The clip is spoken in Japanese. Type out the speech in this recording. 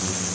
あっ。